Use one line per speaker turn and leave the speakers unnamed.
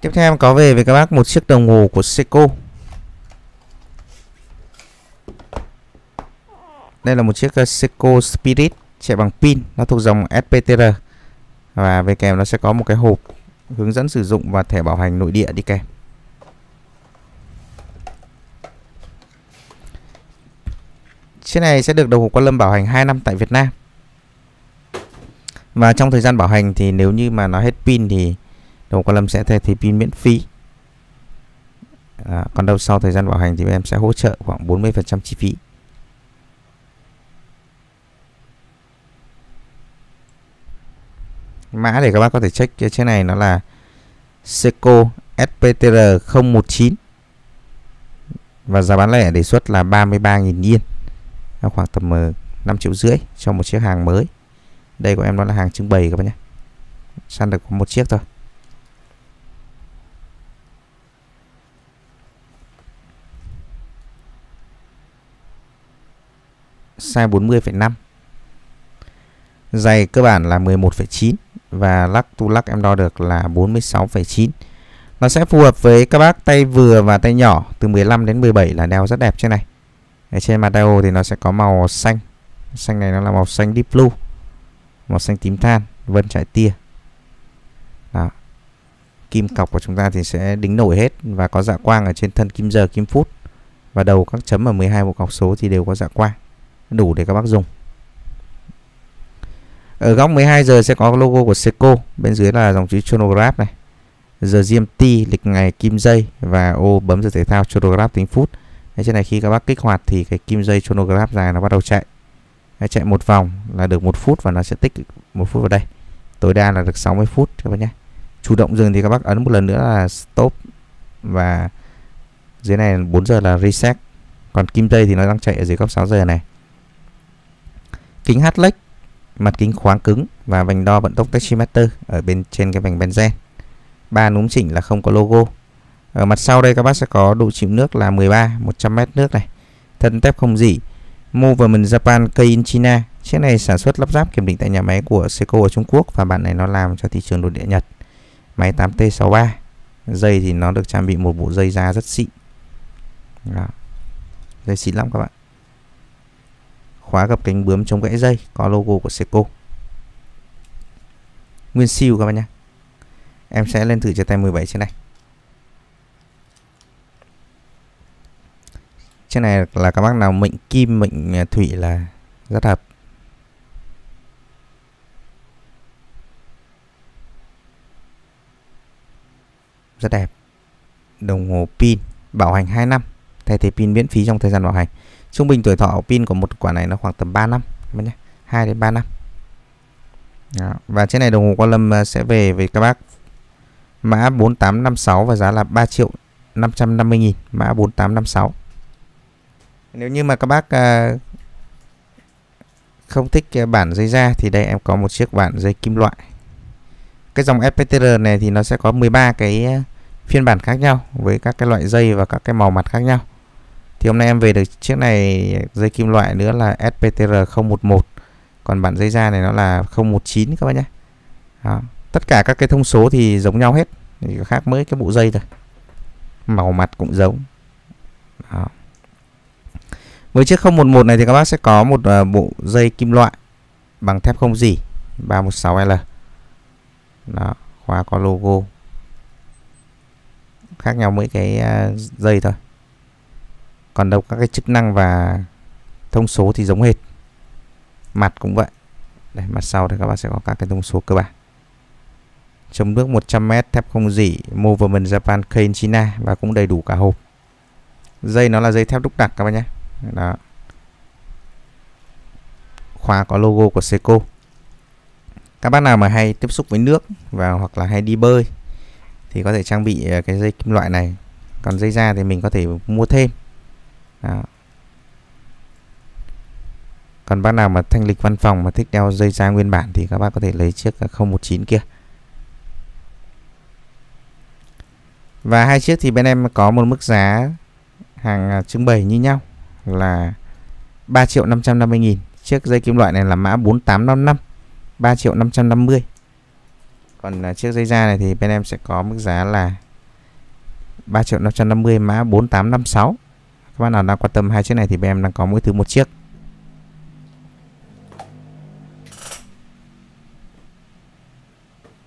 Tiếp theo em có về với các bác một chiếc đồng hồ của Seiko. Đây là một chiếc ờ, Seiko Spirit chạy bằng pin, nó thuộc dòng SPTR. Và về kèm nó sẽ có một cái hộp hướng dẫn sử dụng và thẻ bảo hành nội địa đi kèm. Chiếc này sẽ được đồng hồ Quan Lâm bảo hành 2 năm tại Việt Nam. Và trong thời gian bảo hành thì nếu như mà nó hết pin thì đồ Quan Lâm sẽ thay thế pin miễn phí. À, còn đâu sau thời gian bảo hành thì em sẽ hỗ trợ khoảng 40% chi phí. Mã để các bác có thể check cái chiếc này nó là seco SPTR 019 và giá bán lẻ đề xuất là 33.000 yên. Khoảng tầm ờ, 5 triệu rưỡi cho một chiếc hàng mới. Đây của em nó là hàng trưng bày các bạn nhé. Săn được có một chiếc thôi. Size 40,5 dày cơ bản là 11,9 và lắc tu lắc em đo được là 46,9 nó sẽ phù hợp với các bác tay vừa và tay nhỏ từ 15 đến 17 là đeo rất đẹp trên này. Ở trên Mateo thì nó sẽ có màu xanh. Xanh này nó là màu xanh deep blue màu xanh tím than vân trải tia. Đó. Kim cọc của chúng ta thì sẽ đính nổi hết và có dạ quang ở trên thân kim giờ kim phút. Và đầu các chấm ở 12 bộ cọc số thì đều có dạ quang đủ để các bác dùng. Ở góc 12 giờ sẽ có logo của Seiko bên dưới là dòng chữ chronograph này. Giờ GMT lịch ngày kim dây và ô bấm giờ thể thao chronograph tính phút. Đấy, trên này khi các bác kích hoạt thì cái kim dây chronograph dài nó bắt đầu chạy. Đấy, chạy một vòng là được một phút và nó sẽ tích một phút vào đây. Tối đa là được 60 phút các bác nhé. Chủ động dừng thì các bác ấn một lần nữa là stop và dưới này 4 giờ là reset. Còn kim dây thì nó đang chạy ở dưới góc 6 giờ này kính hát lệch mặt kính khoáng cứng và vành đo vận tốc taximeter ở bên trên cái vành benzen ba núm chỉnh là không có logo. Ở mặt sau đây các bác sẽ có độ chịu nước là 13 100 mét nước này. Thân thép không dỉ. Movement Japan Cây China. Chiếc này sản xuất lắp ráp kiểm định tại nhà máy của Seiko ở Trung Quốc và bản này nó làm cho thị trường nội địa Nhật. Máy 8T63 dây thì nó được trang bị một bộ dây da rất xịn. Đó. dây xịn lắm các bạn khóa gập cánh bướm chống gãy dây có logo của Seiko nguyên siêu các bạn nhé em sẽ lên thử cho tay 17 trên này Trên này là các bác nào mệnh kim, mệnh à, thủy là rất hợp. Rất đẹp. Đồng hồ pin bảo hành 2 năm, thay thế pin miễn phí trong thời gian bảo hành. Trung bình tuổi thọ pin của một quả này nó khoảng tầm 3 năm nhé. 2 đến 3 năm. Đó. Và trên này đồng hồ Quan Lâm à, sẽ về với các bác mã 4856 và giá là 3 triệu 550 nghìn mã 4856 nếu như mà các bác uh, không thích à, bản dây da thì đây em có một chiếc bản dây kim loại cái dòng FPTR này thì nó sẽ có 13 cái phiên bản khác nhau với các cái loại dây và các cái màu mặt khác nhau thì hôm nay em về được chiếc này dây kim loại nữa là SPTR 011 còn bản dây da này nó là 019 các bác nhé Đó. tất cả các cái thông số thì giống nhau hết chỉ khác mới cái bộ dây thôi màu mặt cũng giống Đó. Với chiếc 011 này thì các bác sẽ có một uh, bộ dây kim loại bằng thép không gì 316L. Đó, khóa có logo. Khác nhau mấy cái uh, dây thôi. Còn đâu các cái chức năng và thông số thì giống hệt. Mặt cũng vậy. Đây, mặt sau thì các bạn sẽ có các cái thông số cơ bản. Chống nước 100m thép không dỉ Movement Japan Kane China và cũng đầy đủ cả hộp. Dây nó là dây thép đúc đặc các bạn nhé đó khóa có logo của Seiko các bác nào mà hay tiếp xúc với nước và hoặc là hay đi bơi thì có thể trang bị ờ, cái dây kim loại này còn dây da thì mình có thể mua thêm đó. còn bác nào mà thanh lịch văn phòng mà thích đeo dây da nguyên bản thì các bác có thể lấy chiếc à, 019 kia. Và hai chiếc thì bên em có một mức giá hàng à, trưng bày như nhau là 3 triệu 550 nghìn. Chiếc dây kim loại này là mã 4855 3 triệu 550 Còn à, chiếc dây da này thì bên em sẽ có mức giá là 3 triệu 550 mã 4856 các bạn nào đang quan tâm hai chiếc này thì bên em đang có mỗi thứ một chiếc.